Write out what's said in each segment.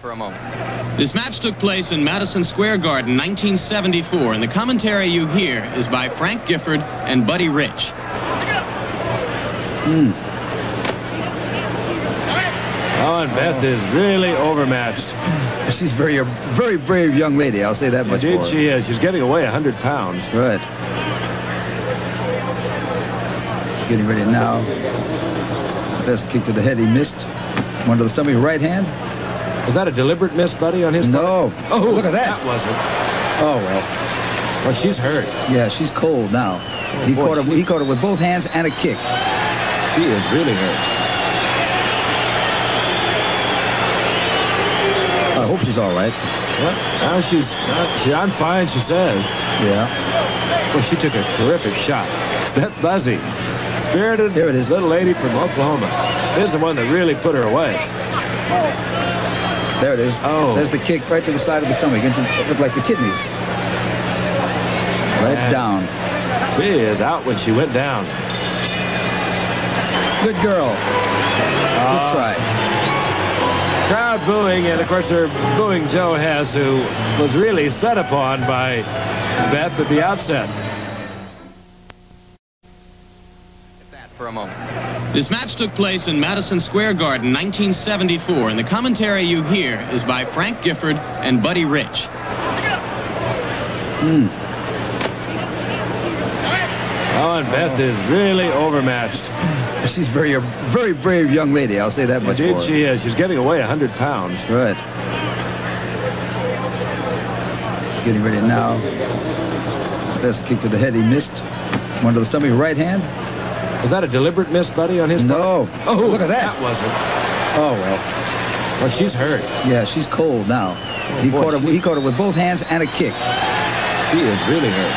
For a moment. This match took place in Madison Square Garden, 1974, and the commentary you hear is by Frank Gifford and Buddy Rich. Mm. Oh, and Beth is really overmatched. She's very, a very brave young lady. I'll say that much. Indeed, she is. She's getting away 100 pounds. Right. Getting ready now. Best kick to the head. He missed. One to the stomach, right hand. Was that a deliberate miss, buddy, on his No. Part? Oh, look at that. That wasn't. Oh well. Well, she's hurt. Yeah, she's cold now. Oh, he boy, caught her. she... He caught her with both hands and a kick. She is really hurt. I hope she's all right. Well, now she's. Uh, she, I'm fine. She says. Yeah. Well, she took a terrific shot. That Buzzy, spirited Here it is. little lady from Oklahoma. This is the one that really put her away. There it is. Oh. There's the kick right to the side of the stomach. Into, looked like the kidneys. Right And down. She is out when she went down. Good girl. Uh, Good try. Crowd booing, and of course they're booing Joe Hess, who was really set upon by Beth at the outset. For a moment. This match took place in Madison Square Garden, 1974, and the commentary you hear is by Frank Gifford and Buddy Rich. Mm. Oh, and Beth is really overmatched. She's very, a very brave young lady. I'll say that much. Indeed, for her. she is. She's getting away 100 pounds. Right. Getting ready now. Best kick to the head. He missed. One to the stomach, right hand. Was that a deliberate miss, buddy, on his No. part? Oh, look at that. That wasn't. Oh well. Well, she's hurt. Yeah, she's cold now. Oh, he boy, caught her. He caught her with both hands and a kick. She is really hurt.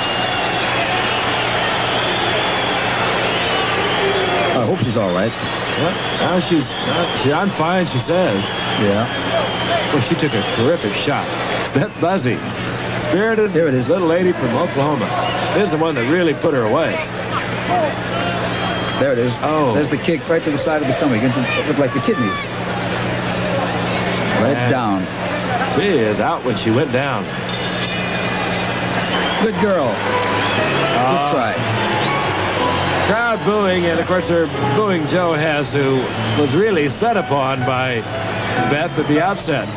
I hope she's all right. Now she's. Uh, she, I'm fine. She says. Yeah. Well, she took a terrific shot. Beth Buzzy, spirited Here it is. little lady from Oklahoma. This is the one that really put her away. There it is. Oh. There's the kick right to the side of the stomach. Into, looked like the kidneys. Right And- down. She is out when she went down. Good girl. Good Uh, try. Crowd booing, and of course they're booing Joe Hess, who was really set upon by Beth at the outset.